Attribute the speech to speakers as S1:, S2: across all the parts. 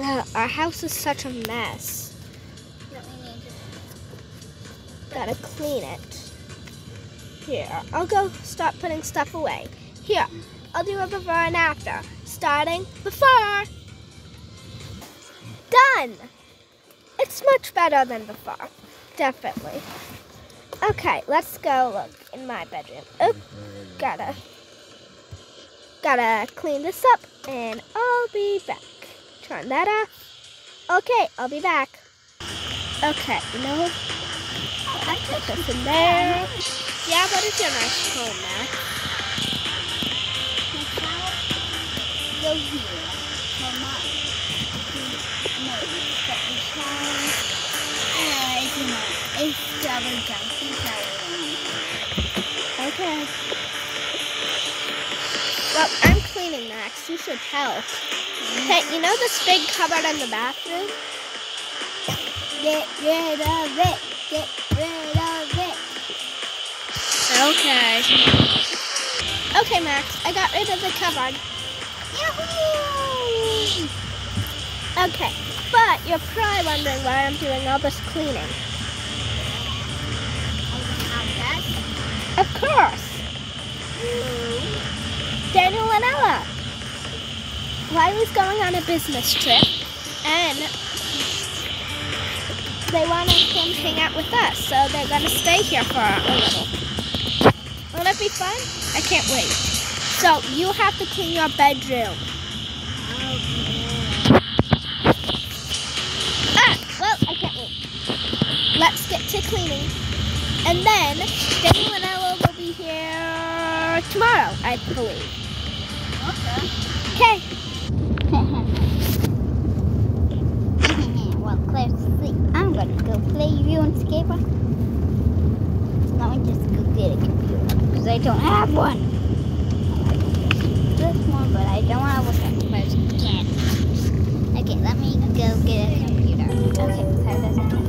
S1: Uh, our house is such a mess.
S2: Don't we need to
S1: Gotta clean it. Here, I'll go start putting stuff away. Here, I'll do a before and after. Starting before. Done! It's much better than before. Definitely. Okay, let's go look in my bedroom. Oh, gotta, gotta clean this up and I'll be back. Turn that off. Okay, I'll be back. Okay, you know, I put this in there. Yeah, but it's your nice home, Max.
S2: go here. For mine. No, but the shower. It's not. It's double junkie.
S1: Okay. Well, I'm cleaning, Max. You should help. Hey, you know this big cupboard in the bathroom?
S2: Get rid of it. Get rid of it.
S1: Okay. Okay, Max. I got rid of the cupboard.
S2: Yahoo!
S1: Okay. But you're probably wondering why I'm doing all this cleaning. Of course. Daniel and Ella. Riley's going on a business trip, and they want to come hang out with us, so they're going to stay here for a little. Won't that be fun? I can't wait. So you have to clean your bedroom. Oh. Ah, well, I can't wait. Let's get to cleaning. And then Daniel and Ella will be here tomorrow, I believe. Okay.
S2: well, Claire's asleep. I'm gonna go play RuneScape. Let me just go get a computer because I don't have one. This one, but I don't want to have one. Claire's can. Okay, let me go get a computer. Okay, Claire doesn't.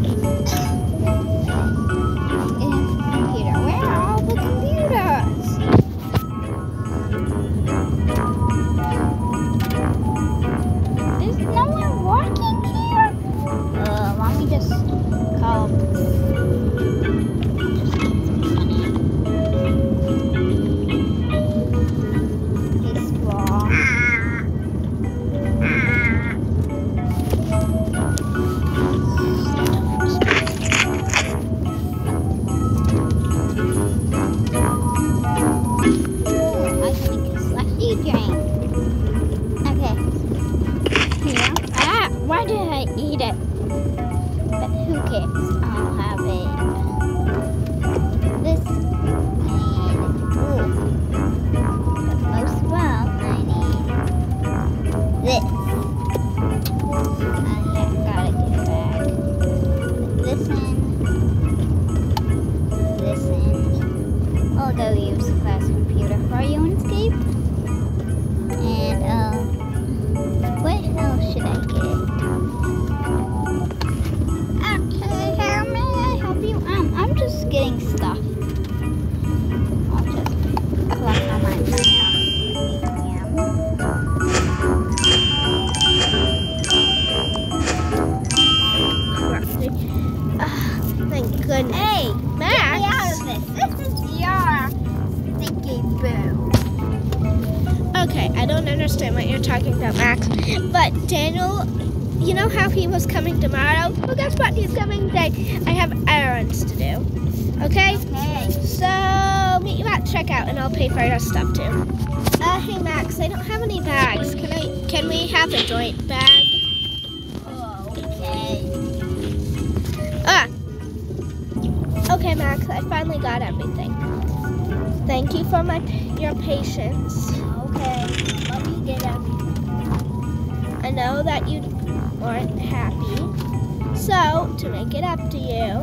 S1: Was coming tomorrow? Well, guess what? He's coming today. I have errands to do. Okay?
S2: Okay.
S1: So meet you at checkout, and I'll pay for your stuff too. Uh, hey Max, I don't have any bags. Can I? Can we have a joint bag?
S2: Okay.
S1: Ah. Okay, Max. I finally got everything. Thank you for my your patience.
S2: Okay. Let me get everything.
S1: I know that you weren't happy. So, to make it up to you,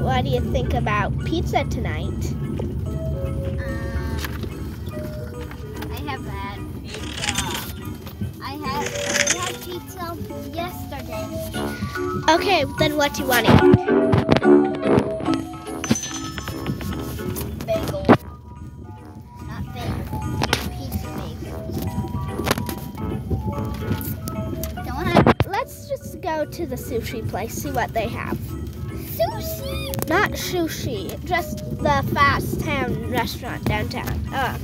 S1: what do you think about pizza tonight?
S2: Um, I have had pizza. I had, I had pizza yesterday.
S1: Okay, then what do you want to eat?
S2: Bagel. Not bagel. Pizza bagels.
S1: Go to the sushi place, see what they have.
S2: Sushi.
S1: Not sushi, just the fast town restaurant downtown. Uh,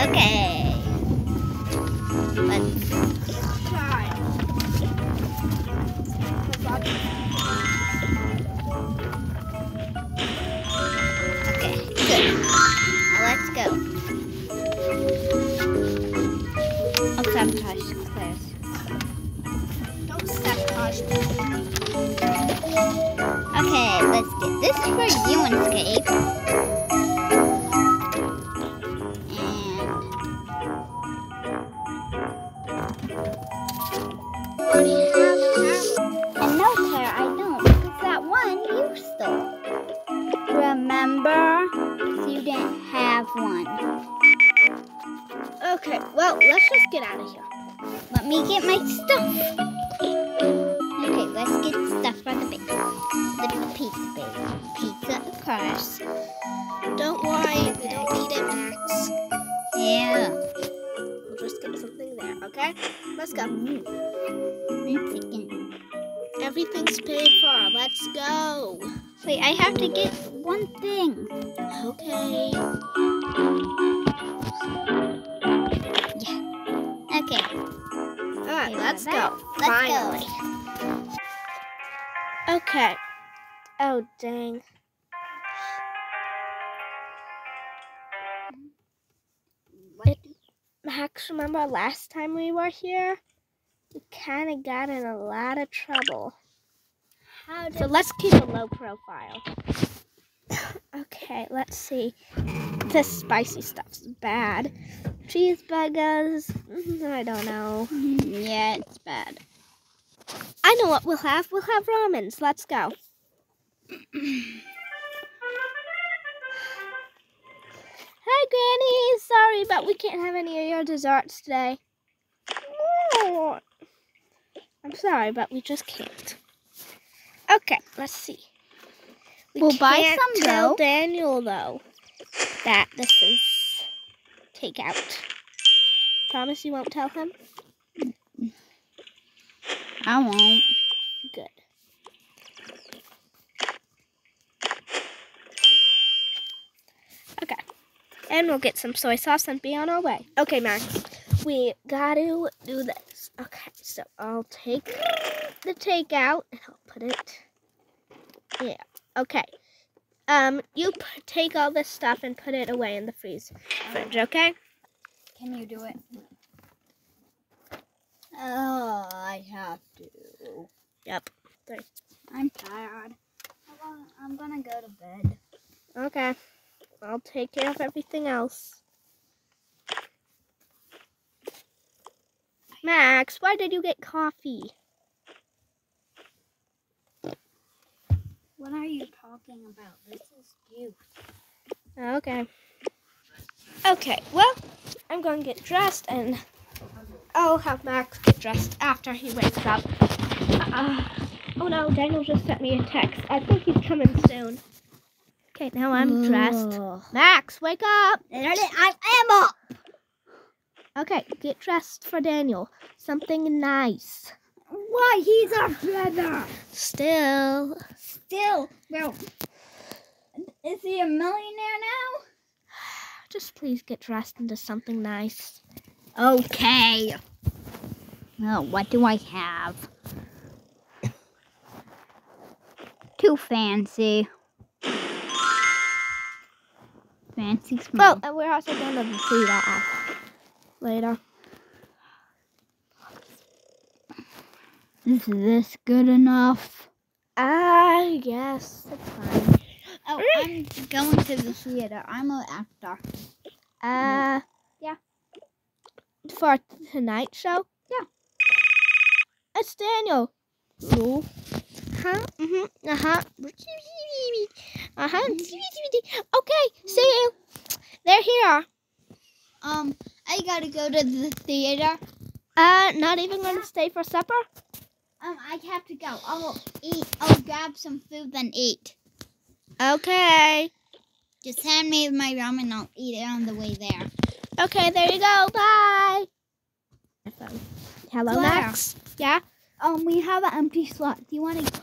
S2: Okay. Let's one.
S1: Okay, well, let's just get out of here.
S2: Let me get my stuff. Okay, let's get stuff for the bake. The pizza bake. Pizza, of course.
S1: Don't worry, we don't need it, Max.
S2: Yeah.
S1: We'll just get something there, okay? Let's go. Everything's paid for. Let's go.
S2: Wait, I have to get one thing.
S1: Okay.
S2: Okay,
S1: All right, let's go.
S2: let's go.
S1: Okay. Oh, dang. It, Max, remember last time we were here? We kind of got in a lot of trouble.
S2: How
S1: So let's keep a low profile. okay, let's see. This spicy stuff's bad. Cheeseburgers, I don't know.
S2: Yeah, it's bad.
S1: I know what we'll have. We'll have ramens. Let's go. Hi, Granny. Sorry, but we can't have any of your desserts today. I'm sorry, but we just can't. Okay, let's see. We
S2: We'll buy some,
S1: tell
S2: though.
S1: Daniel though that this is takeout. Promise you won't tell him.
S2: I won't.
S1: Good. Okay. And we'll get some soy sauce and be on our way. Okay, Max. We gotta do this. Okay, so I'll take the takeout and I'll put it. Yeah. Okay. Um, you p- take all this stuff and put it away in the freeze fridge, okay?
S2: Can you do it? Oh, I have to.
S1: Yep. Three.
S2: I'm tired. I'm gonna go to bed.
S1: Okay. I'll take care of everything else. Max, why did you get coffee?
S2: What are you talking about? This is you.
S1: Okay. Okay, well, I'm going to get dressed and I'll have Max get dressed after he wakes up. Uh, oh no, Daniel just sent me a text. I think he's coming soon. Okay, now I'm dressed. Max, wake up!
S2: I am up.
S1: Okay, get dressed for Daniel. Something nice.
S2: Why? He's our brother.
S1: Still.
S2: Still, well, is he a millionaire now?
S1: Just please get dressed into something nice.
S2: Okay. Well, what do I have? Too fancy. Fancy
S1: Well,
S2: small.
S1: and we're also going to see that uh, later.
S2: Is this good enough?
S1: I guess it's fine.
S2: Oh, I'm going to the theater. I'm an actor.
S1: Uh, yeah. For tonight's show?
S2: Yeah.
S1: It's Daniel. Ooh. Huh? Mm-hmm. Uh-huh. Uh-huh. Okay, see you. They're here.
S2: Um, I gotta go to the theater.
S1: Uh, not even going to stay for supper?
S2: Um, I have to go. I'll eat. I'll grab some food then eat.
S1: Okay.
S2: Just hand me my ramen. I'll eat it on the way there.
S1: Okay, there you go. Bye. Hello,
S2: Claire.
S1: Max. Yeah?
S2: um, we have an empty slot. Do you want to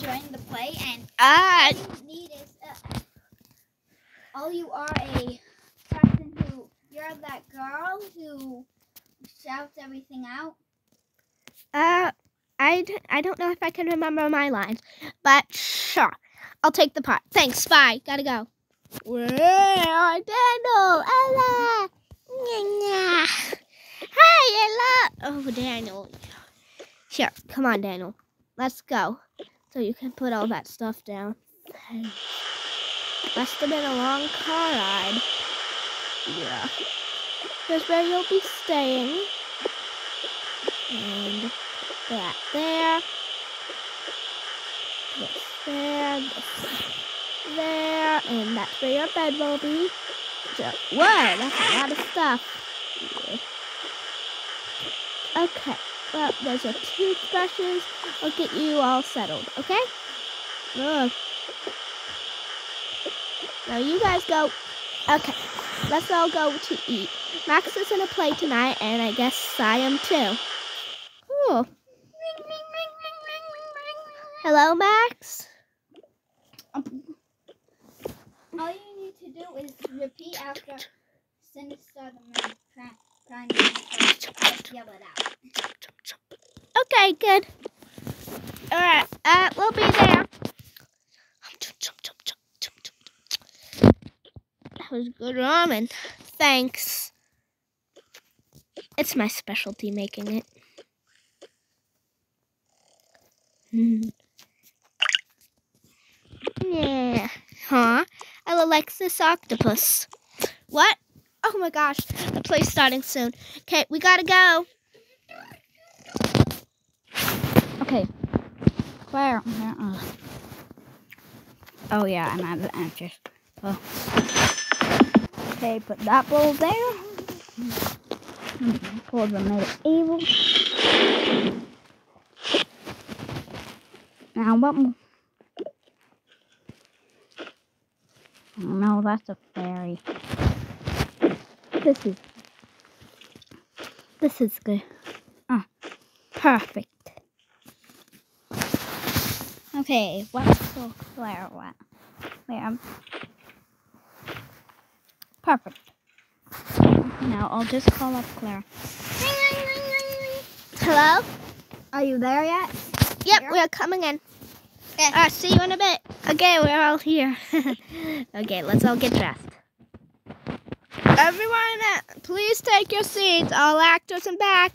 S2: join the play? And
S1: Ah,
S2: all you need is, uh, all you are a person who, you're that girl who shouts everything out.
S1: Uh, I, I don't know if I can remember my lines, but sure. I'll take the part. Thanks. Bye. Gotta go. Where Daniel? Ella. Nya-nya. Hi, Ella. Oh, Daniel. Sure. Come on, Daniel. Let's go. So you can put all that stuff down. Must have been a long car ride. Yeah. Here's where you'll be staying. And that there. This there. This there. And that's where your bed will be. So, whoa, that's a lot of stuff. Okay. Well, there's your toothbrushes. I'll get you all settled, okay? Ugh. Now you guys go. Okay. Let's all go to eat. Max is gonna play tonight, and I guess I am too. Cool. Hello, Max.
S2: All you need to do is repeat after Sinister the Prime Minister. Just yell it out.
S1: Okay, good. All right, uh, we'll be there. That was good ramen. Thanks. It's my specialty making it. Mm. Yeah. Huh? This octopus. What? Oh my gosh, the play's starting soon. Okay, we gotta go.
S2: Okay. Where? uh, Oh yeah, I'm out of answers. Oh. Okay, put that bowl there. Pour the medieval. Now what? mo- no, that's a fairy.
S1: This is this is good. Ah, perfect.
S2: Okay, what's so Claire? What? Wait, I'm perfect. Now I'll just call up Claire.
S1: Hello?
S2: Are you there yet?
S1: Yep,
S2: Here?
S1: we're coming in.
S2: Okay.
S1: Uh, see you in a bit. Okay, we're all here. okay, let's all get dressed. Everyone, uh, please take your seats. All actors and back.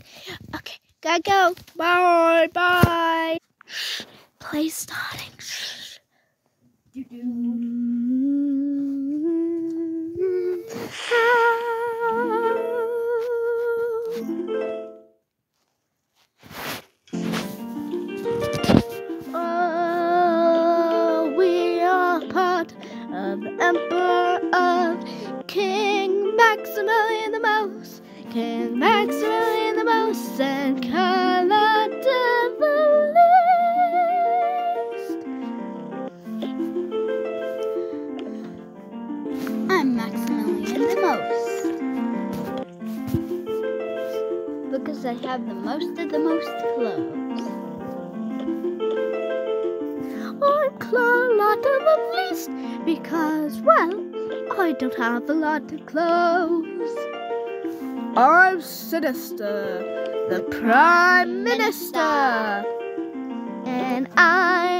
S1: Okay, gotta go. Bye, bye. Shh, play starting. Shh.
S2: I have the most of the most clothes.
S1: I'm Carlotta the Least, because, well, I don't have a lot of clothes. I'm Sinister, the Prime Minister, and I'm